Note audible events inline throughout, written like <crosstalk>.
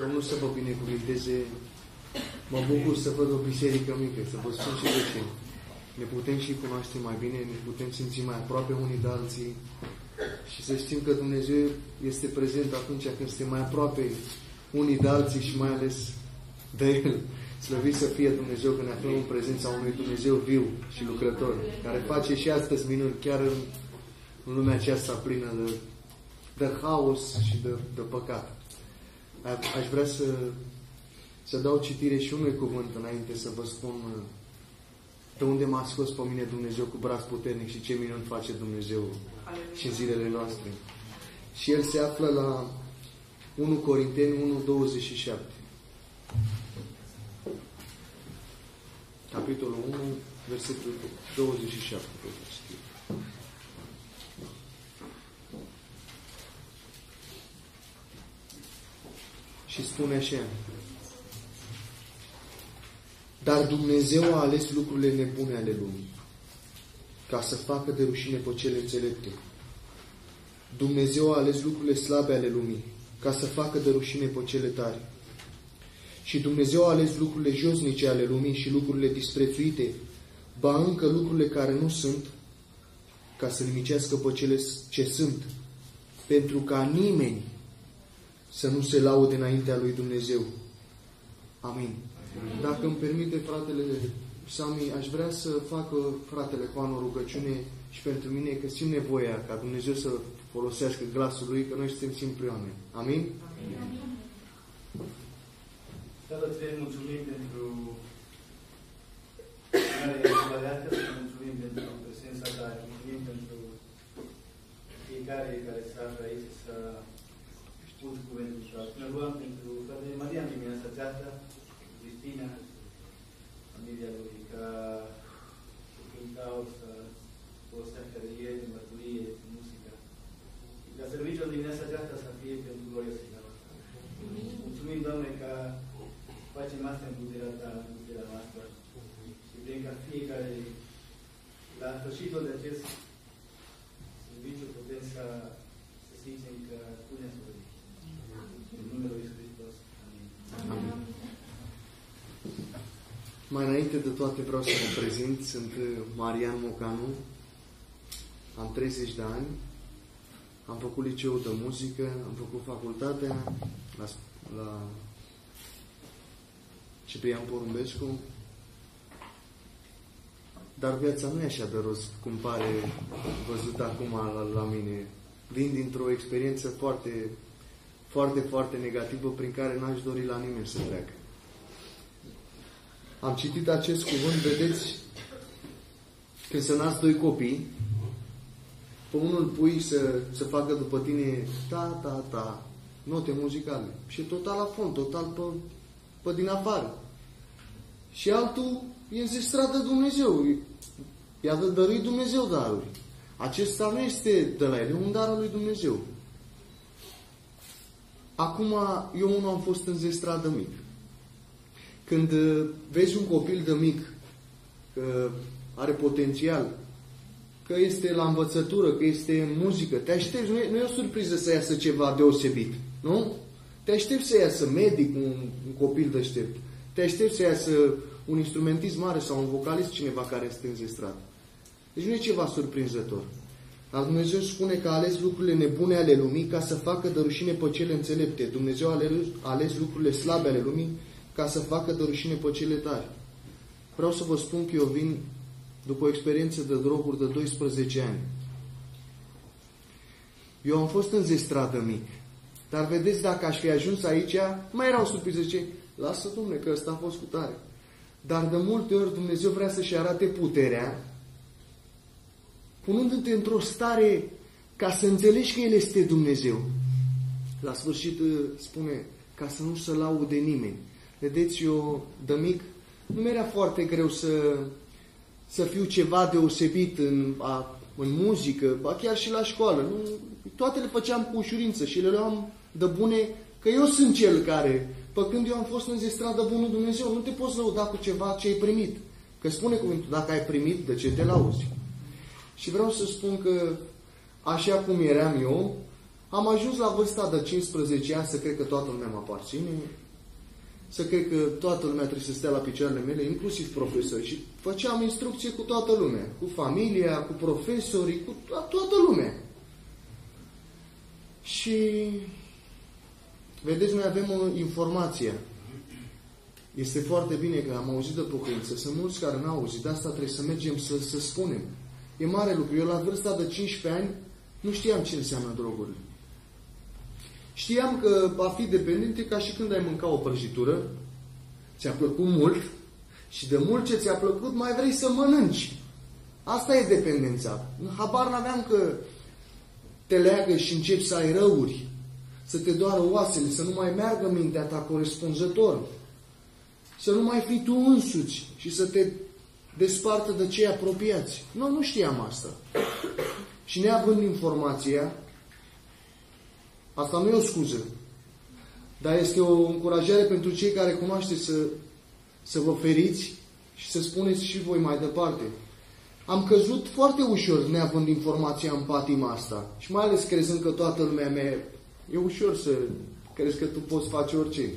Domnul să vă binecuvinteze. Mă bucur să văd o biserică mică, să vă spun și de ce. Ne putem și cunoaște mai bine, ne putem simți mai aproape unii de alții și să știm că Dumnezeu este prezent atunci când suntem mai aproape unii de alții și mai ales de El. Slăvit să fie Dumnezeu că ne aflăm în prezența unui Dumnezeu viu și lucrător, care face și astăzi minuni chiar în, în lumea aceasta plină de, de haos și de, de păcat. Aș vrea să, să dau citire și unui cuvânt înainte să vă spun de unde m-a scos pe mine Dumnezeu cu braț puternic și ce minuni face Dumnezeu și în zilele noastre. Și el se află la 1 Corinteni 1.27. Capitolul 1, versetul 27. Și spune așa. Dar Dumnezeu a ales lucrurile nebune ale lumii ca să facă de rușine pe cele înțelepte. Dumnezeu a ales lucrurile slabe ale lumii ca să facă de rușine pe cele tari. Și Dumnezeu a ales lucrurile josnice ale lumii și lucrurile disprețuite, ba încă lucrurile care nu sunt, ca să nimicească pe cele ce sunt, pentru ca nimeni să nu se laude înaintea lui Dumnezeu. Amin. Dacă îmi permite fratele Sami, aș vrea să facă fratele Juan o rugăciune și pentru mine că simt nevoia ca Dumnezeu să folosească glasul lui, că noi suntem simpli oameni. Amin? Amin. Tată, te mulțumim pentru care e să mulțumim pentru prezența ta, mulțumim pentru fiecare care se află aici să spun cuvântul tău. Ne rugăm pentru fratele Maria în dimineața aceasta, Cristina, familia lui, ca cântau să folosească de el, de mărturie, de muzică. Ca serviciul în dimineața aceasta să fie pentru gloria și Mulțumim, Doamne, că facem asta în puterea Ta, în puterea noastră. Și vrem ca fiecare, la sfârșitul de acest serviciu, putem să, să simțim că Tu ne-ați În numele Lui Hristos. Amin. Amin. Mai înainte de toate vreau să mă prezint. Sunt Marian Mocanu. Am 30 de ani. Am făcut liceul de muzică, am făcut facultatea la, la Ciprian Porumbescu. Dar viața nu e așa de rost cum pare văzut acum la, la mine. Vin dintr-o experiență foarte, foarte, foarte negativă prin care n-aș dori la nimeni să treacă. Am citit acest cuvânt, vedeți, când să nasc doi copii, pe unul pui să, să facă după tine ta, ta, ta, note muzicale. Și total la fond, total pe, pe din afară. Și altul e înzestrat de Dumnezeu. I-a dăruit Dumnezeu daruri. Acesta nu este de la el, e un dar al lui Dumnezeu. Acum, eu unul am fost înzestrat de mic. Când uh, vezi un copil de mic că are potențial, că este la învățătură, că este în muzică, te aștepți, nu e, nu e o surpriză să iasă ceva deosebit, nu? Te aștepți să iasă medic un, un copil deștept. Te aștepți să iasă un instrumentist mare sau un vocalist, cineva care este înzestrat. Deci nu e ceva surprinzător. Dar Dumnezeu spune că a ales lucrurile nebune ale lumii ca să facă de rușine pe cele înțelepte. Dumnezeu a ales, a ales lucrurile slabe ale lumii ca să facă de rușine pe cele tari. Vreau să vă spun că eu vin după o experiență de droguri de 12 ani. Eu am fost în zestradă mic. Dar vedeți, dacă aș fi ajuns aici, mai erau surprize. Ce? Lasă, Dumnezeu, că ăsta a fost cu tare. Dar de multe ori Dumnezeu vrea să-și arate puterea, punându-te într-o stare ca să înțelegi că El este Dumnezeu. La sfârșit spune, ca să nu se laude nimeni. Vedeți, eu, de mic, nu mi-era foarte greu să, să fiu ceva deosebit în, a, în muzică, ba chiar și la școală. Nu, toate le făceam cu ușurință și le luam de bune că eu sunt cel care, pe când eu am fost în zestradă bunul Dumnezeu, nu te poți lăuda cu ceva ce ai primit. Că spune cuvântul, dacă ai primit, de ce te lauzi? Și vreau să spun că așa cum eram eu, am ajuns la vârsta de 15 ani să cred că toată lumea mă aparține, să cred că toată lumea trebuie să stea la picioarele mele, inclusiv profesori. Și făceam instrucție cu toată lumea, cu familia, cu profesorii, cu to- toată lumea. Și vedeți, noi avem o informație. Este foarte bine că am auzit de pocăință. Sunt mulți care n-au auzit. De asta trebuie să mergem să, să spunem. E mare lucru. Eu la vârsta de 15 ani nu știam ce înseamnă drogurile. Știam că a fi dependent e ca și când ai mânca o prăjitură, ți-a plăcut mult și de mult ce ți-a plăcut mai vrei să mănânci. Asta e dependența. Habar n-aveam că te leagă și începi să ai răuri, să te doară oasele, să nu mai meargă mintea ta corespunzător, să nu mai fii tu însuți și să te despartă de cei apropiați. Nu, nu știam asta. Și neavând informația, asta nu e o scuză, dar este o încurajare pentru cei care cunoașteți să, să vă feriți și să spuneți și voi mai departe. Am căzut foarte ușor neavând informația în patima asta și mai ales crezând că toată lumea mea e ușor să crezi că tu poți face orice.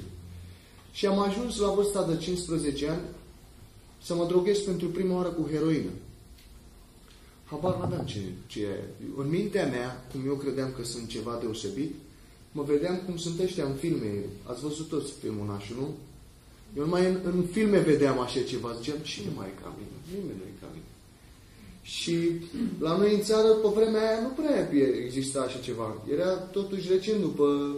Și am ajuns la vârsta de 15 ani să mă droghez pentru prima oară cu heroină. Habar n-aveam ce, ce e. În mintea mea, cum eu credeam că sunt ceva deosebit, mă vedeam cum sunt ăștia în filme. Ați văzut toți filmul nașul, nu? Eu numai în, în filme vedeam așa ceva. Ziceam, cine mai e ca mine? Nimeni nu e ca mine. Și la noi în țară, pe vremea aia, nu prea exista așa ceva. Era totuși recent după,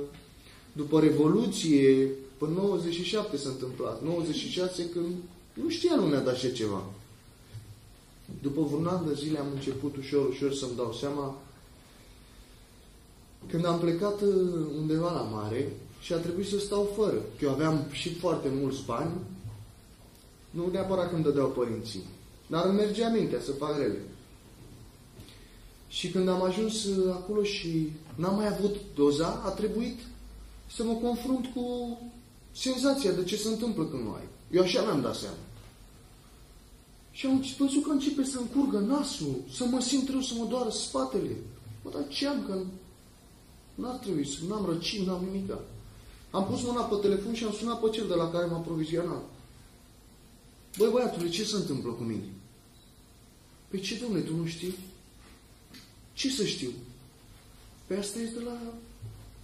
după Revoluție, până 97 s-a întâmplat. 96 când nu știa lumea de așa ceva. După vreun an de zile am început ușor, ușor să-mi dau seama când am plecat uh, undeva la mare și a trebuit să stau fără. Că eu aveam și foarte mulți bani, nu neapărat când dădeau părinții, dar îmi mergea mintea să fac rele. Și când am ajuns uh, acolo și n-am mai avut doza, a trebuit să mă confrunt cu senzația de ce se întâmplă când nu ai. Eu așa mi-am dat seama. Și am văzut că începe să încurgă nasul, să mă simt rău, să mă doară spatele. Mă, dar ce am? Că n-ar trebui să, n-am răcit, n-am nimic. Am pus mâna pe telefon și am sunat pe cel de la care m-a provizionat. Băi, băiatule, ce se întâmplă cu mine? Păi ce, domnule, tu nu știi? Ce să știu? Păi asta este de la,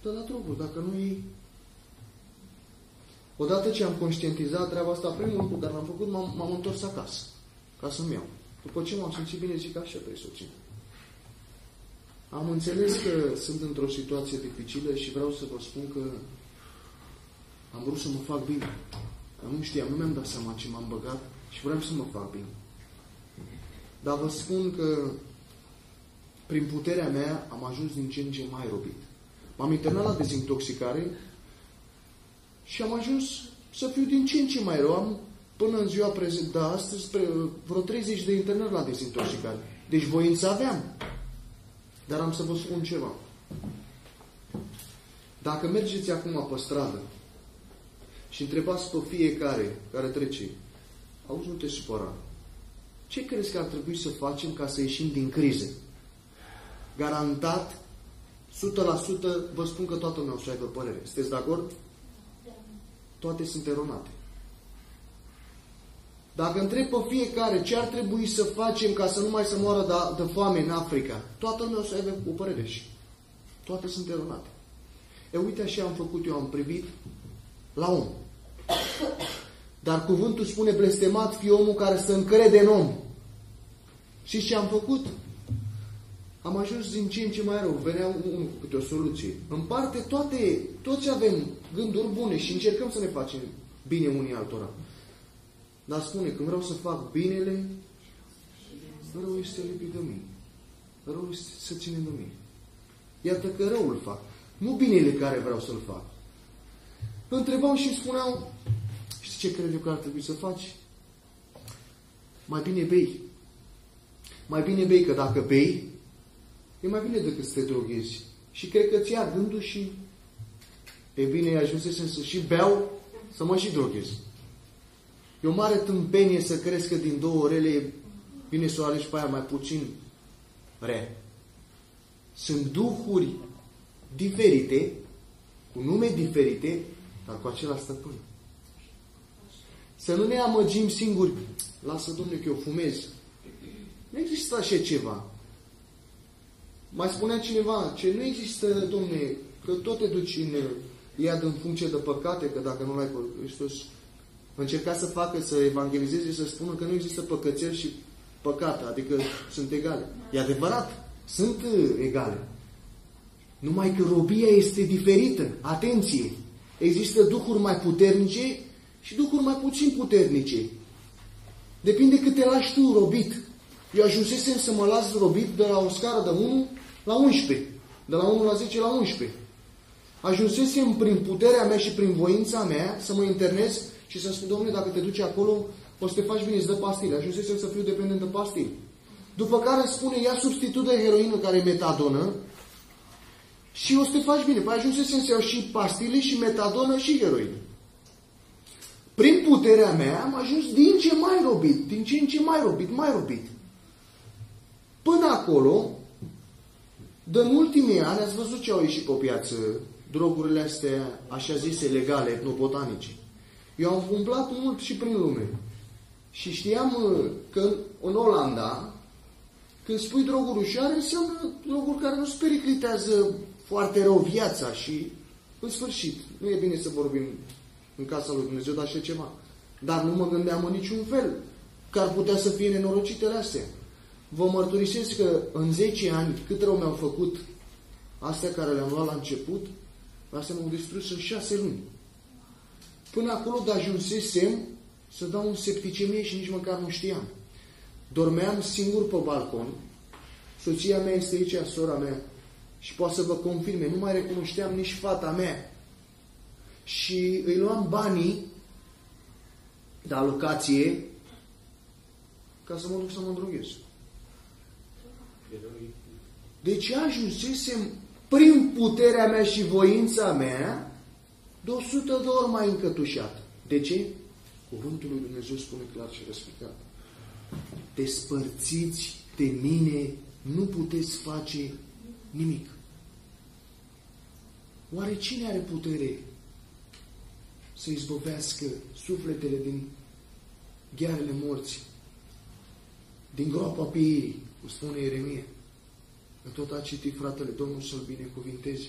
de la droguri. Dacă nu e... Odată ce am conștientizat treaba asta, primul lucru care l-am făcut, m-am, m-am întors acasă, ca să-mi iau. După ce m-am simțit bine, zic așa pe soție. Am înțeles că sunt într-o situație dificilă și vreau să vă spun că am vrut să mă fac bine. Că nu știam, nu mi-am dat seama ce m-am băgat și vreau să mă fac bine. Dar vă spun că prin puterea mea am ajuns din ce în ce mai robit. M-am internat la dezintoxicare și am ajuns să fiu din ce în ce mai rău. Am până în ziua prezent, da, astăzi, vreo 30 de internări la dezintoxicare. Deci voință aveam. Dar am să vă spun ceva. Dacă mergeți acum pe stradă și întrebați pe fiecare care trece, auzi, nu te supăra. Ce crezi că ar trebui să facem ca să ieșim din crize? Garantat, 100% vă spun că toată lumea o să aibă părere. Sunteți de acord? Toate sunt eronate. Dacă întreb pe fiecare ce ar trebui să facem ca să nu mai să moară de, de foame în Africa, toată lumea o să aibă o părere și toate sunt eronate. E uite așa am făcut eu, am privit la om. Dar cuvântul spune blestemat fi omul care să încrede în om. Și ce am făcut? Am ajuns din ce în ce mai rău. Venea unul cu câte o soluție. În parte, toate, toți avem gânduri bune și încercăm să ne facem bine unii altora. Dar spune, când vreau să fac binele, rău este lipit de mine. Rău este să ține de mine. Iată că răul fac. Nu binele care vreau să-l fac. Întrebau și spuneau, știi ce cred eu că ar trebui să faci? Mai bine bei. Mai bine bei, că dacă bei, e mai bine decât să te droghezi. Și cred că ți-a gândul și e bine, ajunsesem să și beau, să mă și droghez. E o mare tâmpenie să crezi că din două orele bine să o alegi pe aia mai puțin rea. Sunt duhuri diferite, cu nume diferite, dar cu același stăpân. Să nu ne amăgim singuri. Lasă, domnule, că eu fumez. Nu există așa ceva. Mai spunea cineva, ce nu există, domnule, că tot te duci în iad în funcție de păcate, că dacă nu l-ai Hristos încerca să facă, să evangelizeze, să spună că nu există păcățel și păcate, adică sunt egale. E adevărat, sunt uh, egale. Numai că robia este diferită. Atenție! Există duhuri mai puternice și duhuri mai puțin puternice. Depinde cât te lași tu robit. Eu ajunsesem să mă las robit de la o scară de 1 la 11. De la 1 la 10 la 11. Ajunsesem prin puterea mea și prin voința mea să mă internez și să spun, domnule, dacă te duci acolo, o să te faci bine, îți dă pastile. Ajunsesem să fiu dependent de pastile. După care spune, ia substitut de heroină care e metadonă și o să te faci bine. Păi ajunsesem să iau și pastile și metadonă și heroină. Prin puterea mea am ajuns din ce mai robit, din ce în ce mai robit, mai robit. Până acolo, de în ultimii ani, ați văzut ce au ieșit pe piață drogurile astea, așa zise, legale, etnobotanice. Eu am umblat mult și prin lume. Și știam uh, că în Olanda, când spui droguri ușoare, înseamnă droguri care nu-ți periclitează foarte rău viața și, în sfârșit, nu e bine să vorbim în casa lui Dumnezeu de așa ceva. Dar nu mă gândeam în niciun fel că ar putea să fie nenorocitele astea. Vă mărturisesc că în 10 ani, cât rău mi-au făcut astea care le-am luat la început, astea m-au distrus în 6 luni. Până acolo de ajunsesem să dau un septicemie și nici măcar nu știam. Dormeam singur pe balcon, soția mea este aici, sora mea, și poate să vă confirme, nu mai recunoșteam nici fata mea. Și îi luam banii de alocație ca să mă duc să mă îndroghez. Deci ajunsesem prin puterea mea și voința mea de o sută de ori mai încătușat. De ce? Cuvântul lui Dumnezeu spune clar și răspicat. Despărțiți de mine nu puteți face nimic. Oare cine are putere să izbovească sufletele din ghearele morții, din groapa pieirii, cum spune Ieremia? Că tot a citit fratele Domnul să-l binecuvinteze.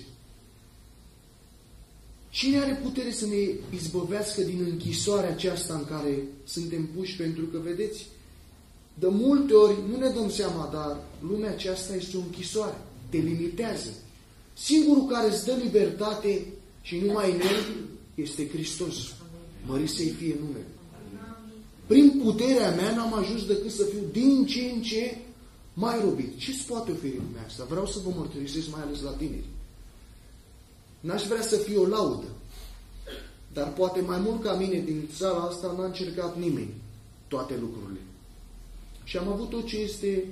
Cine are putere să ne izbăvească din închisoarea aceasta în care suntem puși? Pentru că, vedeți, de multe ori nu ne dăm seama, dar lumea aceasta este o închisoare. Te limitează. Singurul care îți dă libertate și numai în El este Hristos. Mări să-i fie numele. Prin puterea mea n-am ajuns decât să fiu din ce în ce mai robit. Ce îți poate oferi lumea asta? Vreau să vă mărturisesc mai ales la tineri. N-aș vrea să fie o laudă. Dar poate mai mult ca mine din țara asta n-a încercat nimeni toate lucrurile. Și am avut tot ce este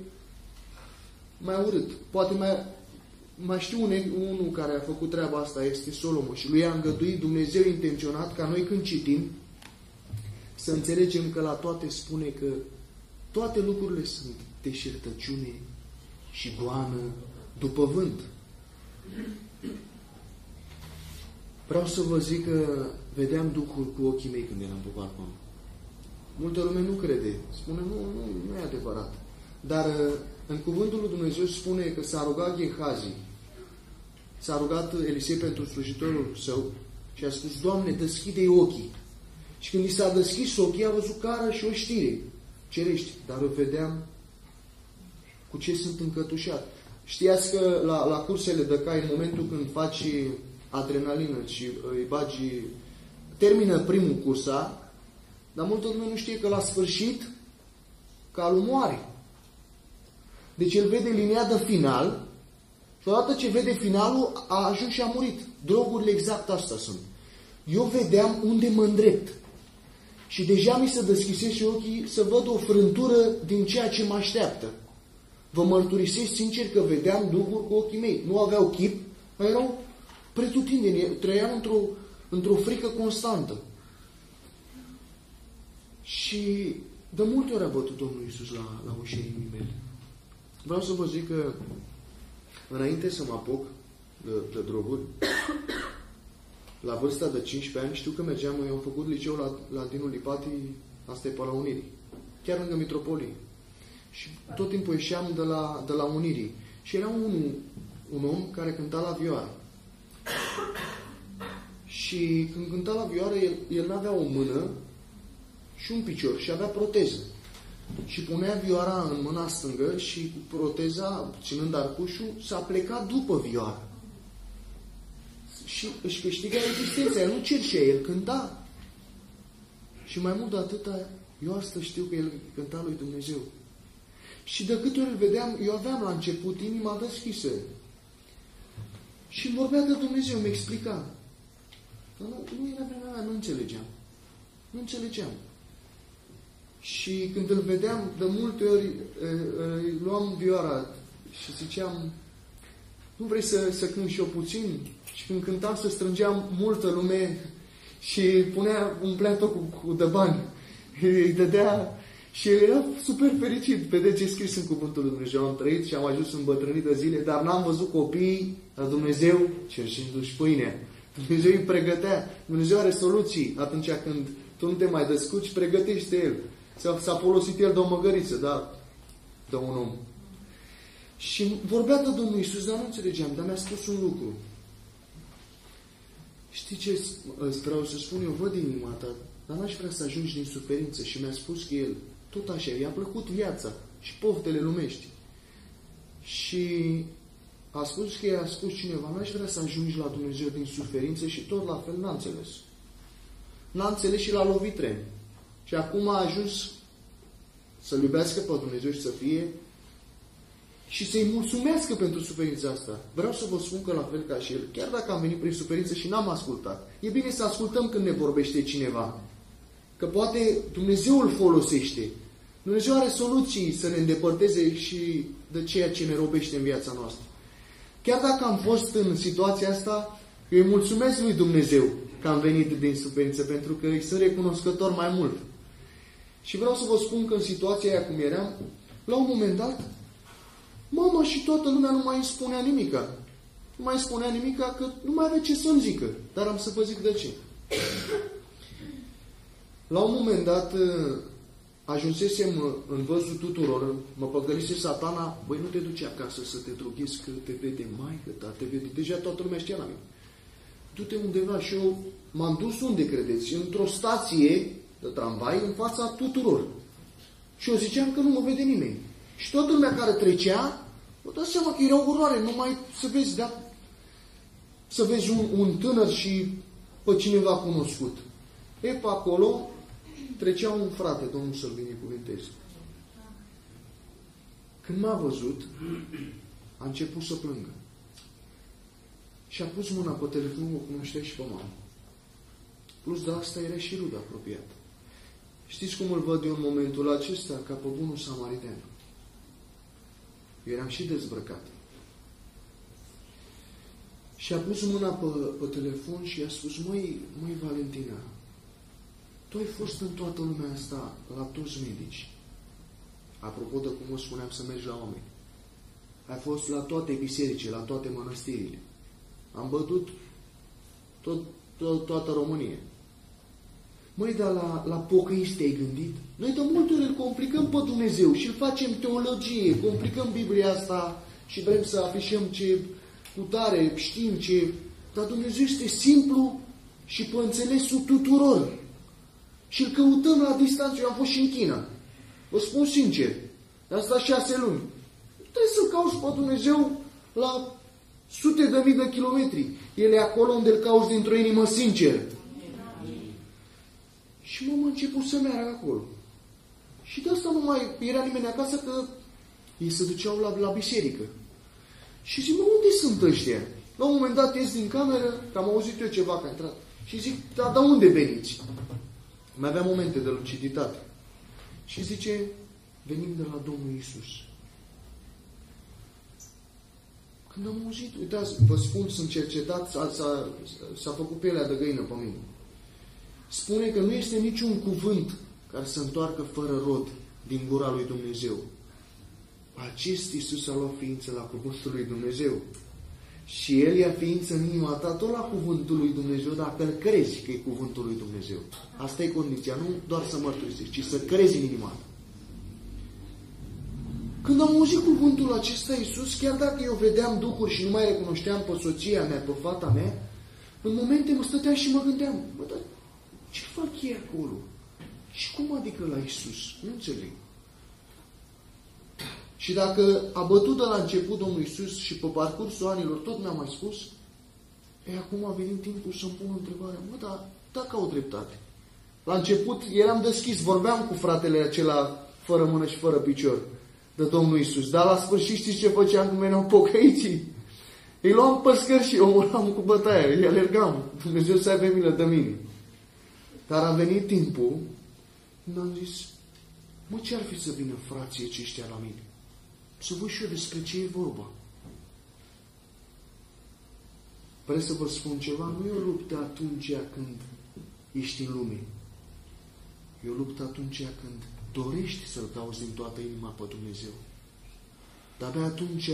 mai urât. Poate mai, mai știu un, unul care a făcut treaba asta, este Solomon și lui a îngăduit Dumnezeu intenționat ca noi când citim să înțelegem că la toate spune că toate lucrurile sunt deșertăciune și goană după vânt. Vreau să vă zic că vedeam Duhul cu ochii mei când eram pe balcon. Multă lume nu crede. Spune, nu, nu, nu e adevărat. Dar uh, în cuvântul lui Dumnezeu spune că s-a rugat Gehazi, s-a rugat Elisei pentru slujitorul său și a spus, Doamne, deschide ochii. Și când i s-a deschis ochii, a văzut cară și o știre cerești, dar o vedeam cu ce sunt încătușat. Știați că la, la cursele de cai, în momentul când faci adrenalină și îi bagi, termină primul cursa, dar multă lume nu știe că la sfârșit calul moare. Deci el vede linia de final și odată ce vede finalul, a ajuns și a murit. Drogurile exact asta sunt. Eu vedeam unde mă îndrept. Și deja mi se deschise și ochii să văd o frântură din ceea ce mă așteaptă. Vă mărturisesc sincer că vedeam Duhul cu ochii mei. Nu aveau chip, erau pretutindeni, trăiam într-o într, frică constantă. Și de multe ori a bătut Domnul Iisus la, la ușa inimii mele. Vreau să vă zic că înainte să mă apuc de, de droguri. <coughs> La vârsta de 15 ani știu că mergeam, eu am făcut liceu la, la Dinul Lipati, asta e pe la Unirii, chiar lângă Mitropolie. Și tot timpul ieșeam de la, de la Unirii. Și era un, un om care cânta la vioară. Și când cânta la vioară, el, el n-avea o mână și un picior și avea proteză. Și punea vioara în mâna stângă și cu proteza, ținând arcușul, s-a plecat după vioară. Și își câștiga existența, el nu cerșea, el cânta. Și mai mult de atâta, eu asta știu că el cânta lui Dumnezeu. Și de câte ori îl vedeam, eu aveam la început inima deschisă. Și vorbea de Dumnezeu, mi explica. Dar nu, nu era vremea mea, nu înțelegeam. Nu înțelegeam. Și când îl vedeam, de multe ori îi luam vioara și ziceam, nu vrei să, să cânt și eu puțin? Și când cântam, să strângeam multă lume și punea, umplea tot cu, cu de bani. <laughs> Îi dădea și el era super fericit. Vedeți ce scris în Cuvântul Lui Dumnezeu. Am trăit și am ajuns în de zile, dar n-am văzut copiii la Dumnezeu cerșindu-și pâine. Dumnezeu îi pregătea. Dumnezeu are soluții atunci când tu nu te mai descurci, pregătește El. S-a folosit El de o măgăriță, da? De un om. Și vorbea de Domnul Iisus, dar nu înțelegeam, dar mi-a spus un lucru. Știi ce vreau să spun? Eu văd inima ta, dar n-aș vrea să ajungi din suferință. Și mi-a spus că el, tot așa, i-a plăcut viața și poftele lumești. Și a spus că i-a spus cineva, n-aș vrea să ajungi la Dumnezeu din suferință și tot la fel n-a înțeles. N-a înțeles și l-a lovit tren. Și acum a ajuns să-L iubească pe Dumnezeu și să fie și să-i mulțumească pentru suferința asta. Vreau să vă spun că la fel ca și el, chiar dacă am venit prin suferință și n-am ascultat, e bine să ascultăm când ne vorbește cineva. Că poate Dumnezeu îl folosește. Dumnezeu are soluții să ne îndepărteze și de ceea ce ne robește în viața noastră. Chiar dacă am fost în situația asta, eu îi mulțumesc lui Dumnezeu că am venit din suferință, pentru că îi sunt recunoscător mai mult. Și vreau să vă spun că în situația aia cum eram, la un moment dat, mama și toată lumea nu mai îmi spunea nimica. Nu mai spunea nimica că nu mai avea ce să-mi zică. Dar am să vă zic de ce. La un moment dat, ajunsesem în văzul tuturor, mă păgălise satana, băi, nu te duci acasă să te droghezi, că te vede mai ta, te vede, deja toată lumea știa la mine. Du-te undeva și eu m-am dus unde credeți? Într-o stație de tramvai în fața tuturor. Și eu ziceam că nu mă vede nimeni. Și toată lumea care trecea, vă dați seama că era o oroare, numai să vezi, da? Să vezi un, un tânăr și pe cineva cunoscut. E pe acolo trecea un frate, Domnul să-l binecuvânteze. Când m-a văzut, a început să plângă. Și a pus mâna pe telefon, o cunoștea și pe mamă. Plus de asta era și rudă apropiat. Știți cum îl văd eu în momentul acesta? Ca pe bunul samaritan. Eu eram și dezbrăcat. Și a pus mâna pe, pe telefon și a spus, măi, măi Valentina, tu ai fost în toată lumea asta, la toți medici. Apropo de cum o spuneam să mergi la oameni. Ai fost la toate bisericile, la toate mănăstirile. Am bătut tot, tot, toată România. Măi, dar la, la pocăiți te-ai gândit? Noi de multe ori îl complicăm pe Dumnezeu și îl facem teologie, complicăm Biblia asta și vrem să afișăm ce cu tare știm ce... Dar Dumnezeu este simplu și pe înțelesul tuturor. Și îl căutăm la distanță. Eu am fost și în China. Vă spun sincer. Am stat șase luni. Trebuie să-L cauți pe Dumnezeu la sute de mii de kilometri. El e acolo unde îl cauți dintr-o inimă sinceră. Și m-am început să meargă acolo. Și de asta nu mai era nimeni acasă că ei se duceau la, la biserică. Și zic, mă, unde sunt ăștia? La un moment dat ies din cameră, că am auzit eu ceva că a intrat. Și zic, dar de unde veniți? Mai avea momente de luciditate. Și zice, venim de la Domnul Isus. Când am auzit, uitați, vă spun, sunt cercetat, s-a făcut pielea de găină pe mine. Spune că nu este niciun cuvânt care să întoarcă fără rod din gura lui Dumnezeu. Acest Iisus a luat ființă la cuvântul lui Dumnezeu. Și El ia ființă în inima ta tot la cuvântul lui Dumnezeu, dacă îl crezi că e cuvântul lui Dumnezeu. Asta e condiția, nu doar să mărturisești, ci să crezi în inima ta. Când am auzit cuvântul acesta Iisus, chiar dacă eu vedeam duhuri și nu mai recunoșteam pe soția mea, pe fata mea, în momente mă stăteam și mă gândeam, mă, dar ce fac ei acolo? Și cum adică la Iisus? Nu înțeleg. Și dacă a bătut de la început Domnul Iisus și pe parcursul anilor tot mi-a mai spus, e acum a venit timpul să-mi pun întrebarea, mă, dar dacă au dreptate. La început eram deschis, vorbeam cu fratele acela fără mână și fără picior de Domnul Isus. Dar la sfârșit știți ce făceam când veneau pocăiții? Îi luam pe scări și omoram cu bătaia, îi alergam. Dumnezeu să aibă milă de mine. Dar a venit timpul când am zis, mă, ce ar fi să vină frații aceștia la mine? Să văd și eu despre ce e vorba. Vreți să vă spun ceva? Nu e o luptă atunci când ești în lume. E o luptă atunci când dorești să-L cauți din toată inima pe Dumnezeu. Dar de atunci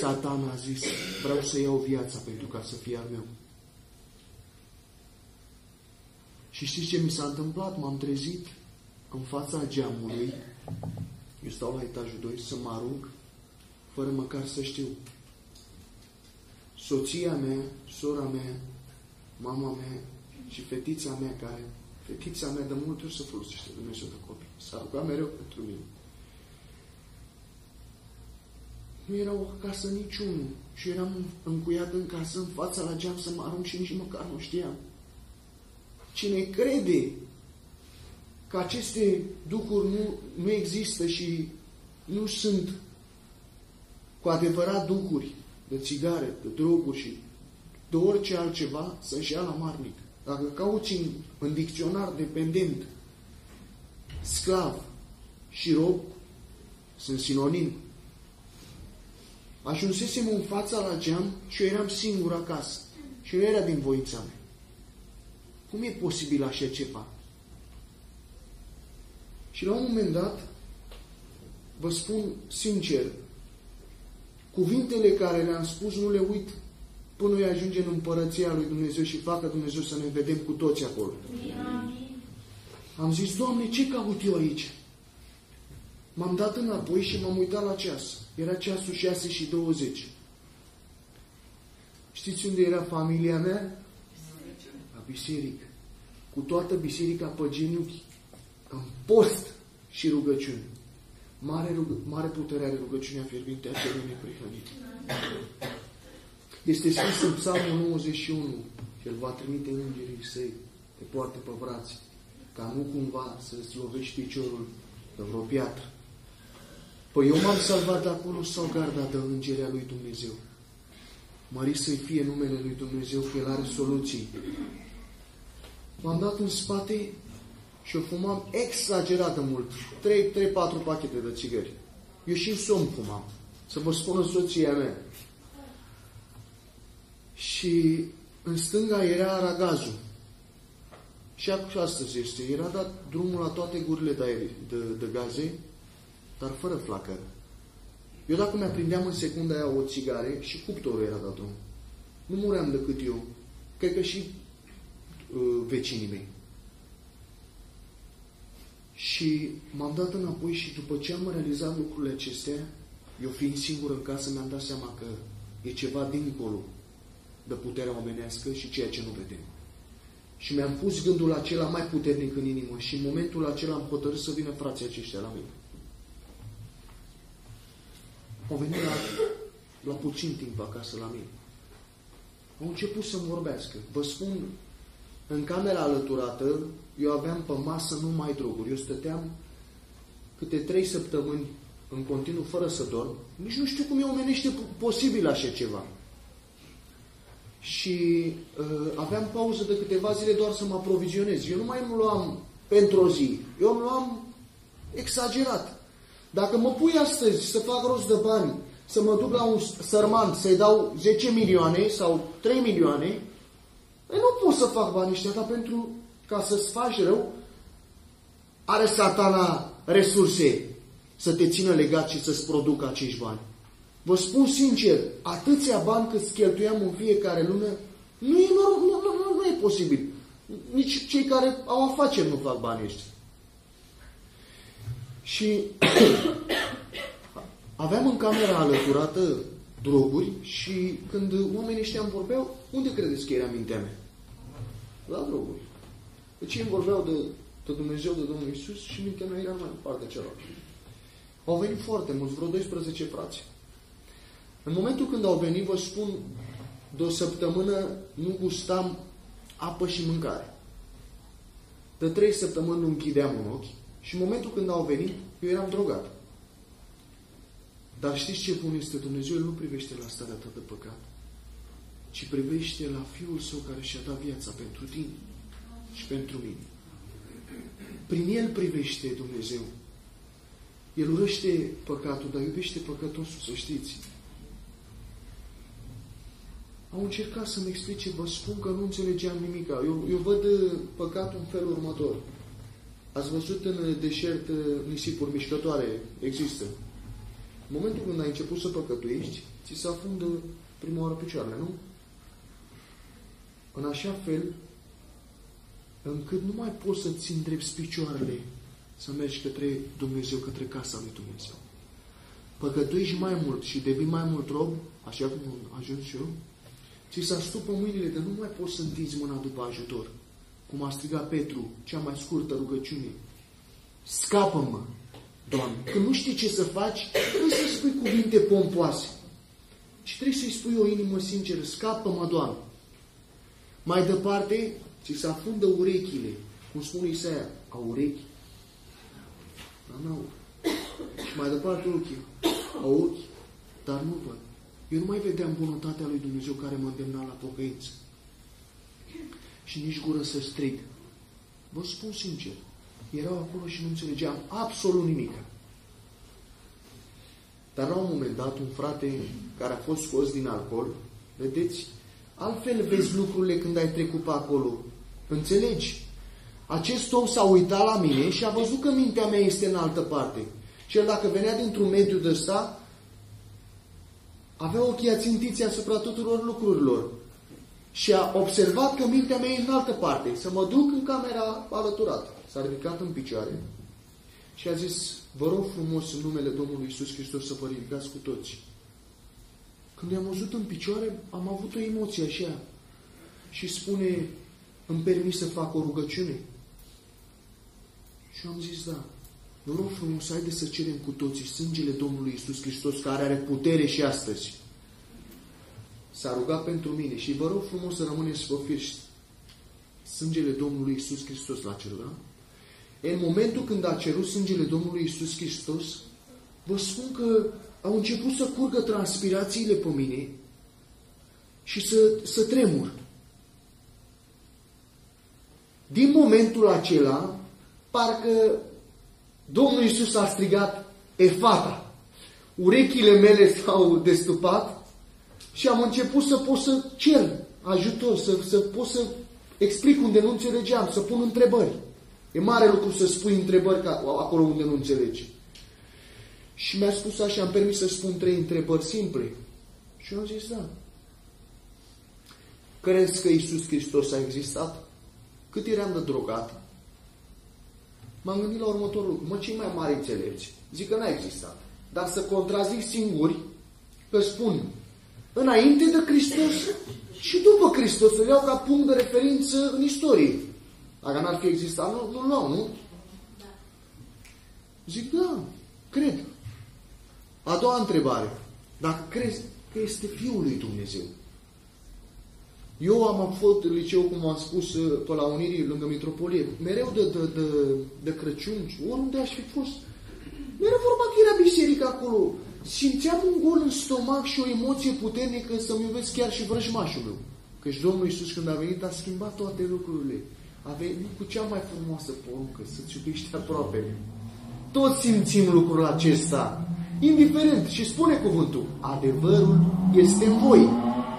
Satan a zis, vreau să iau viața pentru ca să fie al meu. Și știți ce mi s-a întâmplat? M-am trezit în fața geamului, eu stau la etajul 2, să mă arunc, fără măcar să știu. Soția mea, sora mea, mama mea și fetița mea care Fetița mea de multe ori să folosește Dumnezeu de copii. S-a rugat mereu pentru mine. Nu erau acasă niciunul. Și eram încuiat în casă, în fața la geam să mă arunc și nici măcar nu știam. Cine crede că aceste duhuri nu, nu există și nu sunt cu adevărat duhuri de țigare, de droguri și de orice altceva, să-și ia la marnic. Dacă cauți în, în dicționar dependent, sclav și rob, sunt sinonim. Ajunsesem în fața la geam și eu eram singur acasă. Și nu era din voința mea. Cum e posibil așa ceva? Și la un moment dat, vă spun sincer, cuvintele care le-am spus nu le uit până îi ajunge în împărăția lui Dumnezeu și facă Dumnezeu să ne vedem cu toți acolo. Amin. Am zis, Doamne, ce caut eu aici? M-am dat înapoi și m-am uitat la ceas. Era ceasul 6 și 20. Știți unde era familia mea? La biserică. Cu toată biserica pe genunchi. În post și rugăciuni. Mare, rugă, mare putere are rugăciunea fierbinte a celui neprihănit. Este scris în Psalmul 91 că El va trimite îngerii săi, te poartă pe brațe, ca nu cumva să-ți lovești piciorul de vreo piatră. Păi eu m-am salvat de acolo sau garda de îngerea lui Dumnezeu? Mări să-i fie numele lui Dumnezeu, că El are soluții. M-am dat în spate și o fumam exagerat de mult. 3-4 pachete de țigări. Eu și somn fumam. Să vă spună soția mea. Și în stânga era aragazul. Și astăzi este. Era dat drumul la toate gurile de, aer, de, de gaze, dar fără flacără. Eu dacă mi aprindeam în secunda aia o țigare și cuptorul era dat drumul. Nu muream decât eu. Cred că și uh, vecinii mei. Și m-am dat înapoi și după ce am realizat lucrurile acestea, eu fiind singur în casă, mi-am dat seama că e ceva dincolo de puterea omenească și ceea ce nu vedem. Și mi-am pus gândul acela mai puternic în inimă și în momentul acela am hotărât să vină frații aceștia la mine. Au venit la, la puțin timp acasă la mine. Au început să-mi vorbească. Vă spun, în camera alăturată, eu aveam pe masă numai droguri. Eu stăteam câte trei săptămâni în continuu, fără să dorm. Nici nu știu cum e omenește posibil așa ceva și uh, aveam pauză de câteva zile doar să mă aprovizionez. Eu nu mai îmi luam pentru o zi, eu îmi luam exagerat. Dacă mă pui astăzi să fac rost de bani, să mă duc la un sărman, să-i dau 10 milioane sau 3 milioane, nu pot să fac banii ăștia, dar pentru ca să-ți faci rău, are satana resurse să te țină legat și să-ți producă acești bani. Vă spun sincer, atâția bani cât cheltuiam în fiecare lună, nu e, nu, nu, nu, nu e posibil. Nici cei care au afaceri nu fac bani ăștia. Și <coughs> aveam în camera alăturată droguri și când oamenii ăștia îmi vorbeau, unde credeți că era mintea mea? La droguri. Deci ei îmi vorbeau de, de Dumnezeu, de Domnul Isus și mintea mea era mai în partea cealaltă. Au venit foarte mulți, vreo 12 frați. În momentul când au venit, vă spun, de o săptămână nu gustam apă și mâncare. De trei săptămâni nu închideam un ochi și în momentul când au venit, eu eram drogat. Dar știți ce bun este Dumnezeu? El nu privește la starea ta de păcat, ci privește la Fiul Său care și-a dat viața pentru tine și pentru mine. Prin El privește Dumnezeu. El urăște păcatul, dar iubește păcătosul, să știți. Au încercat să-mi explice, vă spun că nu înțelegeam nimic. Eu, eu văd uh, păcatul în felul următor. Ați văzut în deșert uh, nisipuri mișcătoare? Există. În momentul când ai început să păcătuiești, ți se afundă prima oară picioarele, nu? În așa fel încât nu mai poți să-ți îndrepți picioarele să mergi către Dumnezeu, către casa lui Dumnezeu. Păcătuiești mai mult și devii mai mult rob, așa cum ajuns și eu, ți se astupă mâinile de nu mai poți să întinzi mâna după ajutor. Cum a strigat Petru, cea mai scurtă rugăciune. Scapă-mă, Doamne! Când nu știi ce să faci, nu să spui cuvinte pompoase, ci trebuie să-i spui o inimă sinceră, scapă-mă, Doamne! Mai departe, ți se afundă urechile. Cum spune Isaia, au urechi, dar n-au. Și mai departe ochii, au ochi, dar nu văd. Eu nu mai vedeam bunătatea lui Dumnezeu care mă îndemna la pocăință. Și nici gură să strig. Vă spun sincer, erau acolo și nu înțelegeam absolut nimic. Dar la un moment dat, un frate care a fost scos din alcool, vedeți, altfel vezi lucrurile când ai trecut pe acolo. Înțelegi? Acest om s-a uitat la mine și a văzut că mintea mea este în altă parte. Și el dacă venea dintr-un mediu de ăsta, avea ochii ațintiți asupra tuturor lucrurilor. Și a observat că mintea mea e în altă parte. Să mă duc în camera alăturată. S-a ridicat în picioare și a zis, vă rog frumos în numele Domnului Isus Hristos să vă ridicați cu toți. Când i-am văzut în picioare, am avut o emoție așa. Și spune, îmi permis să fac o rugăciune? Și am zis, da. Vă rog frumos, haide să cerem cu toții sângele Domnului Isus Hristos, care are putere și astăzi. S-a rugat pentru mine și vă rog frumos să rămâneți fir sângele Domnului Isus Hristos la cer, da? În momentul când a cerut sângele Domnului Isus Hristos, vă spun că au început să curgă transpirațiile pe mine și să, să tremur. Din momentul acela, parcă Domnul Isus a strigat Efata. Urechile mele s-au destupat și am început să pot să cer ajutor, să, să pot să explic unde nu înțelegeam, să pun întrebări. E mare lucru să spui întrebări ca, acolo unde nu înțelegi. Și mi-a spus așa, am permis să spun trei întrebări simple. Și eu am zis, da. Crezi că Iisus Hristos a existat? Cât eram de drogat? M-am gândit la următorul lucru. Mă, cei mai mari înțelepți zic că n-a existat. Dar să contrazic singuri, că spun, înainte de Hristos și după Hristos, să iau ca punct de referință în istorie. Dacă n-ar fi existat, nu, nu luau, nu? Zic, da, cred. A doua întrebare. Dacă crezi că este Fiul lui Dumnezeu. Eu am fost în liceu, cum am spus, pe la Unirii, lângă Mitropolie, mereu de, de, de, de Crăciun, oriunde aș fi fost. Mereu vorba că era biserică acolo. Simțeam un gol în stomac și o emoție puternică să-mi iubesc chiar și vrăjmașul meu. Căci Domnul Iisus când a venit a schimbat toate lucrurile a venit cu cea mai frumoasă poruncă, să-ți iubești aproape. Toți simțim lucrul acesta, indiferent. Și spune cuvântul, adevărul este în voi.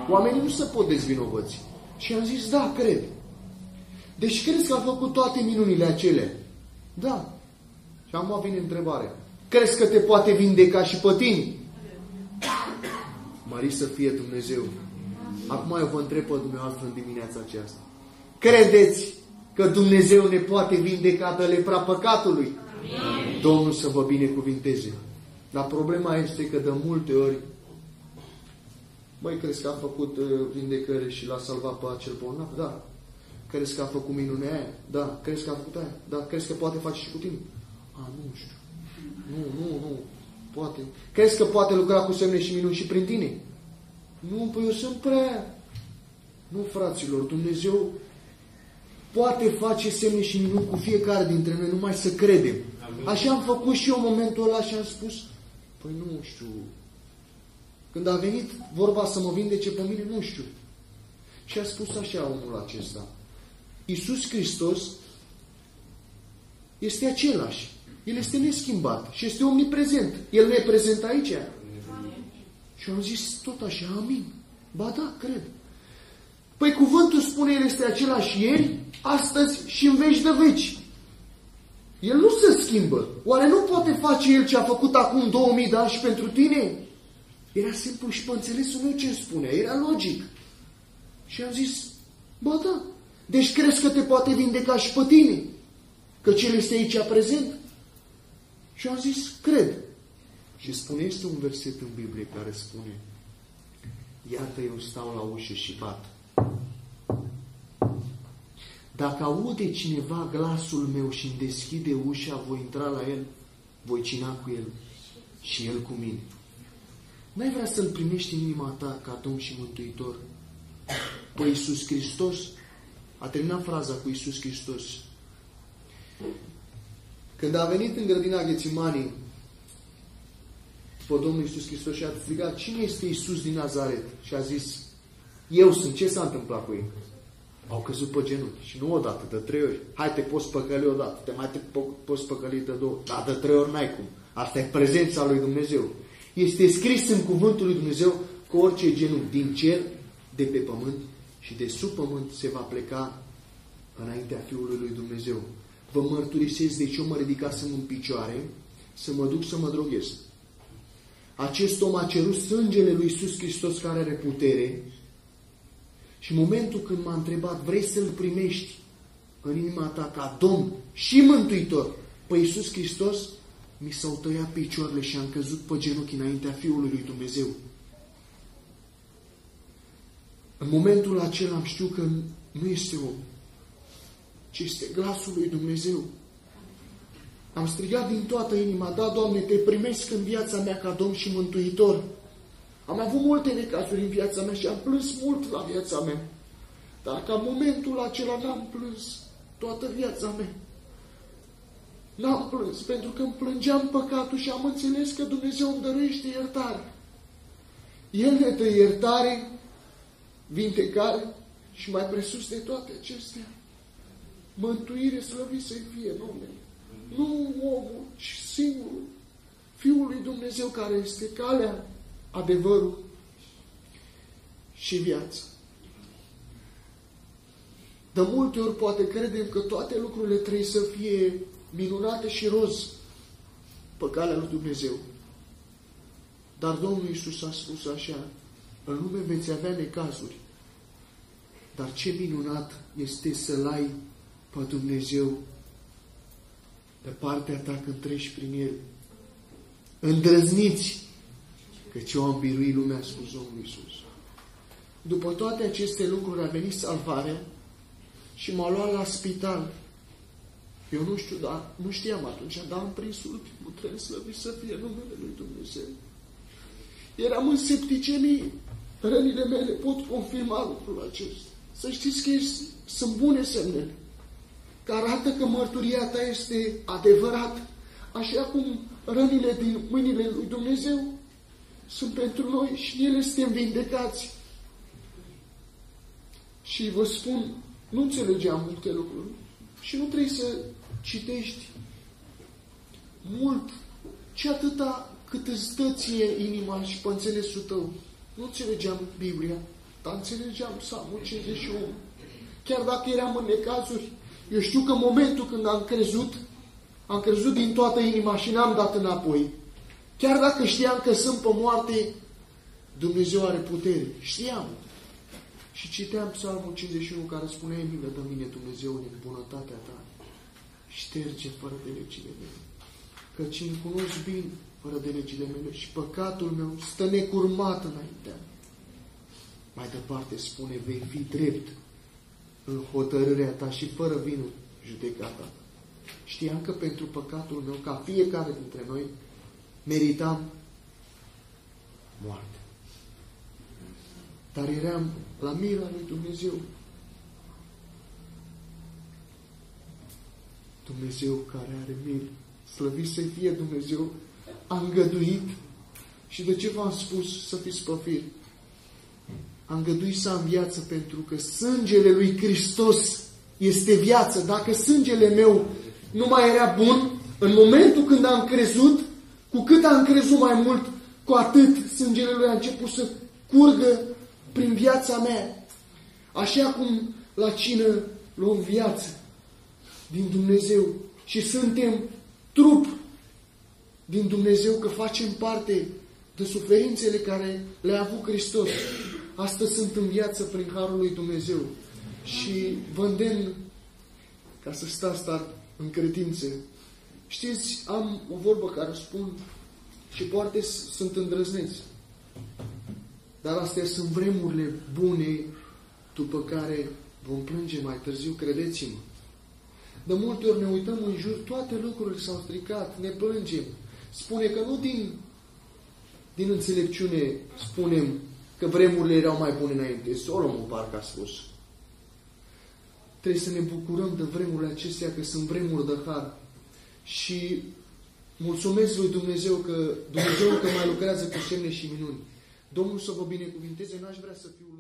Oamenii nu se pot dezvinovăți. Și am zis, da, cred. Deci crezi că a făcut toate minunile acelea? Da. Și acum vine întrebarea. Crezi că te poate vindeca și pe tine? Mari să fie Dumnezeu. Acum eu vă întreb pe dumneavoastră în dimineața aceasta. Credeți că Dumnezeu ne poate vindeca de lepra păcatului? Amin. Domnul să vă binecuvinteze. Dar problema este că de multe ori Măi, crezi că a făcut uh, vindecări și l-a salvat pe acel bolnav? Da. Crezi că a făcut minunea aia? Da. Crezi că a făcut aia? Da. Crezi că poate face și cu tine? A, nu știu. Nu, nu, nu. Poate. Crezi că poate lucra cu semne și minuni și prin tine? Nu, păi eu sunt prea... Nu, fraților, Dumnezeu poate face semne și minuni cu fiecare dintre noi, numai să credem. Amin. Așa am făcut și eu în momentul ăla și am spus, păi nu știu, când a venit vorba să mă vindece pe mine, nu știu. Și a spus așa omul acesta. Iisus Hristos este același. El este neschimbat și este omniprezent. El ne e prezent aici. Și am zis tot așa, amin. Ba da, cred. Păi cuvântul spune, El este același ieri, astăzi și în veci de veci. El nu se schimbă. Oare nu poate face El ce a făcut acum 2000 de ani și pentru tine? Era simplu și pe înțelesul meu ce spune. Era logic. Și am zis, bă da, deci crezi că te poate vindeca și pe tine? Că cel este aici prezent? Și am zis, cred. Și spune, este un verset în Biblie care spune, iată eu stau la ușă și bat. Dacă aude cineva glasul meu și îmi deschide ușa, voi intra la el, voi cina cu el și el cu mine. N-ai vrea să-L primești în inima ta ca Domn și Mântuitor? Păi Iisus Hristos a terminat fraza cu Iisus Hristos. Când a venit în grădina Ghețimanii, pe Domnul Iisus Hristos și a strigat, cine este Iisus din Nazaret? Și a zis, eu sunt. Ce s-a întâmplat cu ei? Au căzut pe genunchi. Și nu odată, de trei ori. Hai, te poți păcăli odată, te mai te po- poți păcăli de două. Dar de trei ori n-ai cum. Asta e prezența lui Dumnezeu. Este scris în cuvântul lui Dumnezeu că orice genunchi din cer, de pe pământ și de sub pământ se va pleca înaintea Fiului lui Dumnezeu. Vă mărturisesc, deci eu mă ridicasem în picioare să mă duc să mă droghez. Acest om a cerut sângele lui Iisus Hristos care are putere și în momentul când m-a întrebat, vrei să-L primești în inima ta ca Domn și Mântuitor pe Iisus Hristos, mi s-au tăiat picioarele și am căzut pe genunchi înaintea Fiului lui Dumnezeu. În momentul acela am știut că nu este om, ci este glasul lui Dumnezeu. Am strigat din toată inima, da, Doamne, te primesc în viața mea ca Domn și Mântuitor. Am avut multe necazuri în viața mea și am plâns mult la viața mea. Dar ca momentul acela n-am plâns toată viața mea. N-am plâns pentru că îmi plângeam păcatul și am înțeles că Dumnezeu îmi dăruiește iertare. El ne dă iertare, vindecare și mai presus de toate acestea, mântuire slăvit să fie numele. Nu omul, ci singurul Fiul lui Dumnezeu care este calea, adevărul și viața. De multe ori poate credem că toate lucrurile trebuie să fie minunate și roz pe calea lui Dumnezeu. Dar Domnul Iisus a spus așa, în lume veți avea necazuri, dar ce minunat este să-L ai pe Dumnezeu de partea ta când treci prin El. Îndrăzniți, ce eu am biruit lumea, a spus Domnul Iisus. După toate aceste lucruri a venit salvarea și m-a luat la spital. Eu nu știu, dar nu știam atunci, dar am prins ultimul tren slăvit să fie numele Lui Dumnezeu. Eram în septicemie. Rănile mele pot confirma lucrul acesta. Să știți că sunt bune semnele. Că arată că mărturia ta este adevărat. Așa cum rănile din mâinile lui Dumnezeu sunt pentru noi și ele suntem vindecați. Și vă spun, nu înțelegeam multe lucruri. Și nu trebuie să citești mult ce atâta cât îți dă ție inima și pe înțelesul tău. Nu înțelegeam Biblia, dar înțelegeam Psalmul 51. Chiar dacă eram în necazuri, eu știu că în momentul când am crezut, am crezut din toată inima și n-am dat înapoi. Chiar dacă știam că sunt pe moarte, Dumnezeu are putere. Știam. Și citeam Psalmul 51 care spune, milă de mine Dumnezeu în bunătatea ta. Șterge fără de legile mele. Căci îmi cunosc bine fără de legile mele și păcatul meu stă necurmat înaintea. Mai departe spune, vei fi drept în hotărârea ta și fără vină judecata ta. Știam că pentru păcatul meu, ca fiecare dintre noi, meritam moarte. Dar eram la mila lui Dumnezeu. Dumnezeu care are milă, slăvit să fie Dumnezeu, a îngăduit și de ce v-am spus să fiți păfiri? A îngăduit să am viață pentru că sângele lui Hristos este viață. Dacă sângele meu nu mai era bun, în momentul când am crezut, cu cât am crezut mai mult, cu atât sângele lui a început să curgă prin viața mea. Așa cum la cină luăm viață din Dumnezeu și suntem trup din Dumnezeu, că facem parte de suferințele care le-a avut Hristos. Astăzi sunt în viață prin Harul lui Dumnezeu. Și vă îndemn ca să stați în credință. Știți, am o vorbă care spun și poate sunt îndrăzneți. Dar astea sunt vremurile bune după care vom plânge mai târziu, credeți-mă. De multe ori ne uităm în jur, toate lucrurile s-au stricat, ne plângem. Spune că nu din, din înțelepciune spunem că vremurile erau mai bune înainte. Solomon parcă a spus. Trebuie să ne bucurăm de vremurile acestea, că sunt vremuri de har. Și mulțumesc lui Dumnezeu că Dumnezeu că mai lucrează cu semne și minuni. Domnul să vă binecuvinteze, n-aș vrea să fiu